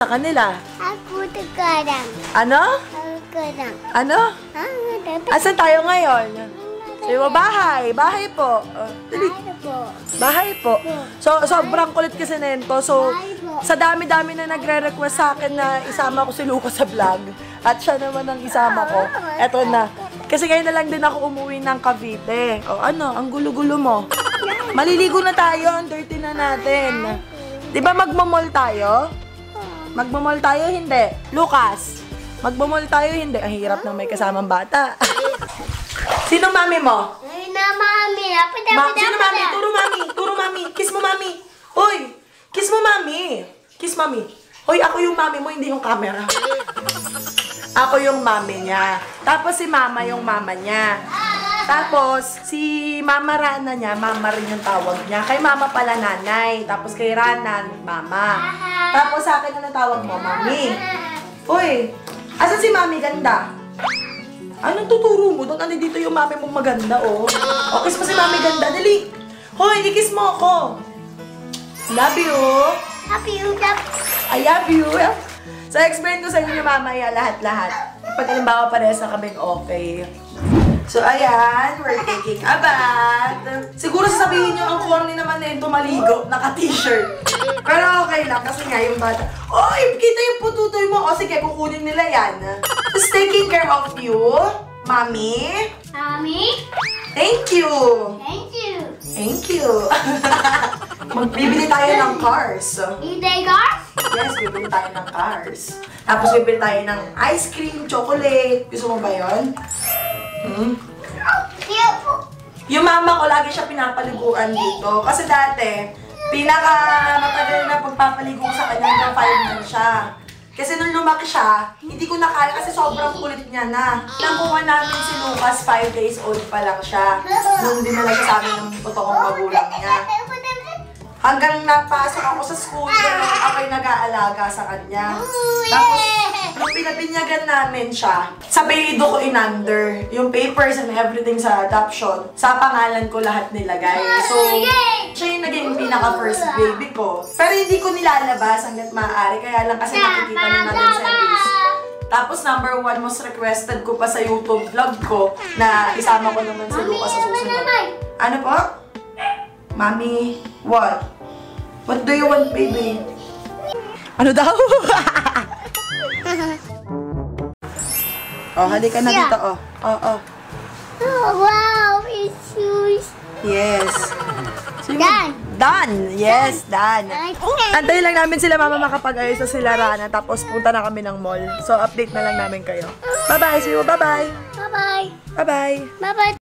sa kanila? Ako tagarang. Ano? Ako lang. Ano? Ah. Asan tayo ngayon? Mo, bahay. Bahay po. Ano po? Bahay po. So, sobrang kulit kasi nento. So, sa dami-dami na nagre-request sa akin na isama ko si Lucas sa vlog. At siya naman ang isama ko. Eto na. Kasi ngayon na lang din ako umuwi ng Cavite. O ano, ang gulo-gulo mo. Maliligo na tayo. Ang dirty na natin. Di ba magmamall tayo? Magmamall tayo, hindi. Lucas, magmamall tayo, hindi. Ang hirap ng may kasamang bata. Sino mami mo? Ay na, mami. Dapat, Ma sino dapat. mami? Turo mami. Turo mami. Kiss mo mami. Hoy! Kiss mo mami. Kiss mami. Hoy, ako yung mami mo, hindi yung camera. Ako yung mami niya. Tapos si mama yung mama niya. Tapos, si Mama Rana niya, Mama rin yung tawag niya. Kay Mama pala nanay. Tapos kay Rana, Mama. Tapos sa akin, ano tawag mo? Mami. Uy, asan si Mami ganda? Anong tuturo mo? Doon, ano dito yung mami mong maganda, oh. O, kiss mo si mami ganda. Dali. Hoy, i-kiss mo ako. Love you. Happy you, dapat. I love you. So, explain ko sa inyo mamaya lahat-lahat. Pag halimbawa parehas na kaming okay. So, ayan, we're taking a bath. Siguro sasabihin nyo, ang corny naman na ito maligo, naka-t-shirt. Pero okay lang, kasi nga yung bata, Oy, kita yung pututoy mo. O sige, kukunin nila yan. Just taking care of you, Mommy. Mami? Thank you. Thank you. Thank you. Magbibili tayo ng cars. Ide cars? Yes, bibili tayo ng cars. Tapos bibili tayo ng ice cream, chocolate. Gusto mo ba yun? Yung mama ko, lagi siya pinapaliguan dito. Kasi dati, pinaka matagal na pagpapaligo ko sa kanya hanggang 5 months siya. Kasi nung lumaki siya, hindi ko na kaya kasi sobrang kulit niya na. Nakuha namin si Lucas, 5 days old pa lang siya. Nung dinala siya sa amin ng totoong magulang niya. Hanggang napasok ako sa school, ako'y nag-aalaga sa kanya. Tapos, nung pinabinyagan namin siya, sa pilido ko inander, yung papers and everything sa adoption, sa pangalan ko lahat nilagay. So, siya yung naging pinaka-first baby ko. Pero hindi ko nilalabas hanggat maaari, kaya lang kasi nakikita niyo na din sa news. Tapos number one, most requested ko pa sa YouTube vlog ko na isama ko naman si Lucas sa susunod. Ano po? Mommy, what? What do you want, baby? Ano daw? oh, halika na dito, oh. Oh, oh. Oh, wow, it's huge. Yes. Sino? Done. Done. Yes, done. Ay, Antayin lang namin sila mama makapag-ayos na sila Rana tapos punta na kami ng mall. So, update na lang namin kayo. Bye-bye. See you. Bye-bye. Bye-bye. Bye-bye. Bye-bye.